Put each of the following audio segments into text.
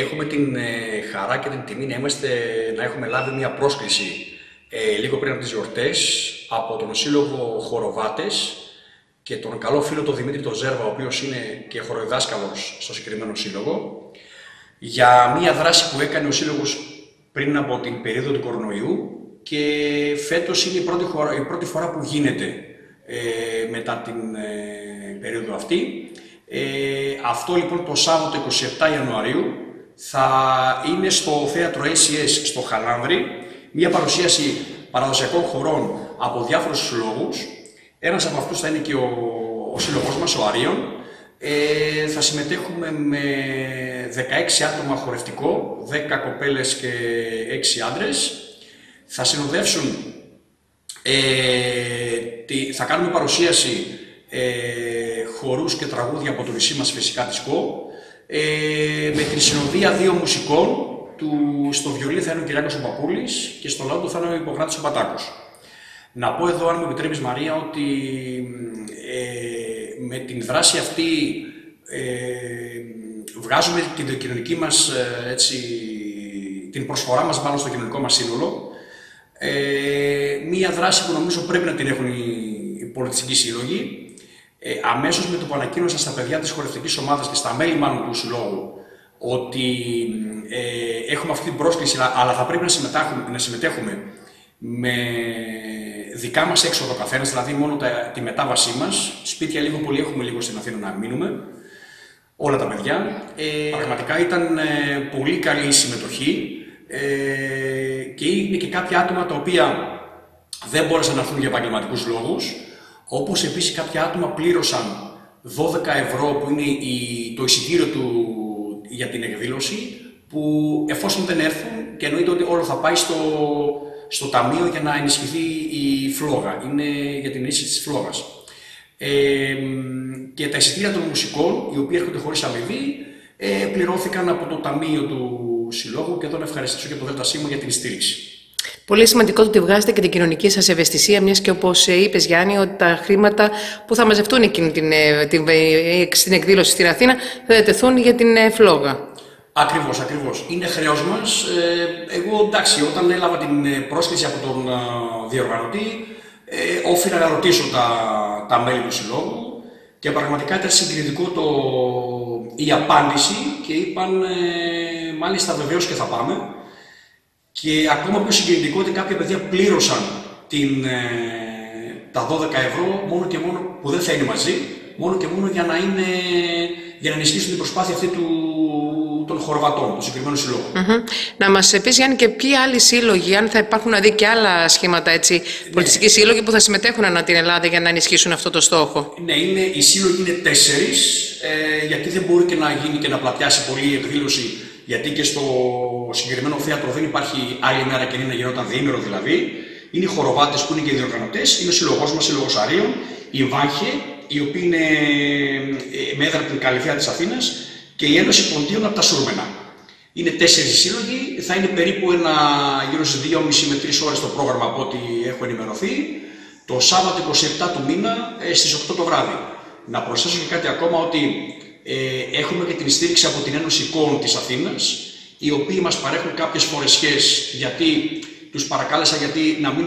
έχουμε την ε, χαρά και την τιμή να, είμαστε, να έχουμε λάβει μια πρόσκληση ε, λίγο πριν από τις γιορτές από τον Σύλλογο Χοροβάτες και τον καλό φίλο τον Δημήτρη τον Ζέρβα, ο οποίος είναι και χοροδάσκαλος στο συγκεκριμένο σύλλογο, για μια δράση που έκανε ο Σύλλογος πριν από την περίοδο του κορονοϊού και φέτος είναι η πρώτη, η πρώτη φορά που γίνεται ε, μετά την ε, περίοδο αυτή. Ε, αυτό λοιπόν το Σάββατο 27 Ιανουαρίου θα είναι στο θέατρο ACS στο Χαλάνδρη μια παρουσίαση παραδοσιακών χωρών από διάφορους συλλόγους. Ένας από αυτούς θα είναι και ο, ο σύλλογός μας, ο Αρίων. Ε, θα συμμετέχουμε με 16 άτομα χορευτικό, 10 κοπέλες και 6 άντρες. Θα συνοδεύσουν, ε, θα κάνουμε παρουσίαση ε, χορούς και τραγούδια από το νησί μας φυσικά της ΚΟ, ε, με την συνοδεία δύο μουσικών, του, στο βιολί θα είναι ο Κυριάκος ο Παπούλης και στο λαό θα είναι ο Υπογράτης ο Πατάκος. Να πω εδώ, αν μου επιτρέπεις Μαρία, ότι ε, με την δράση αυτή ε, βγάζουμε την κοινωνική μας, ε, έτσι, την προσφορά μας πάνω στο κοινωνικό μας σύνολο. Ε, μία δράση που νομίζω πρέπει να την έχουν οι, οι πολιτιστικοί σύλλογοι. Ε, αμέσως με το που ανακοίνωσα στα παιδιά της χορευτικής ομάδας και στα μέλη μάλλον του συλλόγου ότι ε, έχουμε αυτή την πρόσκληση, αλλά θα πρέπει να συμμετέχουμε, να συμμετέχουμε με δικά μας έξοδο καθένας, δηλαδή μόνο τα, τη μετάβασή μας. Σπίτια λίγο πολύ έχουμε λίγο στην Αθήνα να μείνουμε, όλα τα παιδιά. Ε, πραγματικά ήταν ε, πολύ καλή η συμμετοχή ε, και είναι και κάποια άτομα τα οποία δεν μπόρεσαν να έρθουν για επαγγελματικούς λόγους, όπως επίσης κάποια άτομα πλήρωσαν 12 ευρώ που είναι η, το εισιτήριο του για την εκδήλωση που εφόσον δεν έρθουν και εννοείται ότι όλο θα πάει στο, στο ταμείο για να ενισχυθεί η φλόγα. Είναι για την ενίσχυση της φλόγας. Ε, και τα εισιτήρια των μουσικών, οι οποίοι έρχονται χωρίς αμοιβή, ε, πληρώθηκαν από το ταμείο του Συλλόγου και εδώ να ευχαριστήσω και το ΔΣ για την στήριξη. Πολύ σημαντικό ότι βγάζετε και την κοινωνική σας ευαισθησία, μιας και όπως είπες, Γιάννη, ότι τα χρήματα που θα μαζευτούν εκείνη την, ε, την, ε, στην εκδήλωση στην Αθήνα θα διατεθούν για την ε, φλόγα. Ακριβώς, ακριβώς. Είναι χρέος μας. εγώ εντάξει, όταν έλαβα την πρόσκληση από τον διοργανωτή, ε, όφιλα να ρωτήσω τα, τα μέλη του συλλόγου και πραγματικά ήταν συγκριτικό το, η απάντηση και είπαν μάλιστα βεβαίως και θα πάμε. Και ακόμα πιο συγκινητικό ότι κάποια παιδιά πλήρωσαν την, ε, τα 12 ευρώ μόνο και μόνο που δεν θα είναι μαζί, μόνο και μόνο για να, είναι, για να ενισχύσουν την προσπάθεια αυτή του, των χορβατών, του συγκεκριμένου συλλόγου. Mm-hmm. Να μας πεις, Γιάννη, και ποιοι άλλοι σύλλογοι, αν θα υπάρχουν δηλαδή και άλλα σχήματα έτσι, ναι. πολιτιστικοί σύλλογοι που θα συμμετέχουν ανά την Ελλάδα για να ενισχύσουν αυτό το στόχο; Ναι, είναι, οι σύλλογοι είναι τέσσερις, ε, γιατί δεν μπορεί και να γίνει και να πλατιάσει πολύ η εκδήλωση γιατί και στο συγκεκριμένο θέατρο δεν υπάρχει άλλη μέρα και να γινόταν διήμερο δηλαδή. Είναι οι χοροβάτες που είναι και οι διοργανωτές, είναι ο σύλλογός μας, σύλλογος Αρίων, η Βάχε, η οποία είναι ε, με έδρα την Καλυφαία της Αθήνας και η Ένωση Ποντίων από τα Σούρμενα. Είναι τέσσερις σύλλογοι, θα είναι περίπου ένα, γύρω στις 2,5 με 3 ώρες το πρόγραμμα από ό,τι έχω ενημερωθεί. Το Σάββατο 27 του μήνα ε, στις 8 το βράδυ. Να προσθέσω και κάτι ακόμα ότι ε, έχουμε και την στήριξη από την Ένωση Κόν της Αθήνας, οι οποίοι μας παρέχουν κάποιες φορεσιές, γιατί τους παρακάλεσα γιατί να μην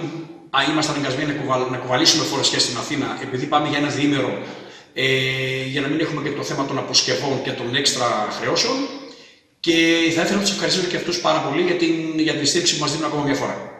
α, είμαστε αναγκασμένοι να, να κουβαλήσουμε φορεσιές στην Αθήνα, επειδή πάμε για ένα διήμερο, ε, για να μην έχουμε και το θέμα των αποσκευών και των έξτρα χρεώσεων. Και θα ήθελα να τους ευχαριστήσω και αυτούς πάρα πολύ για την, για την στήριξη που μας δίνουν ακόμα μια φορά.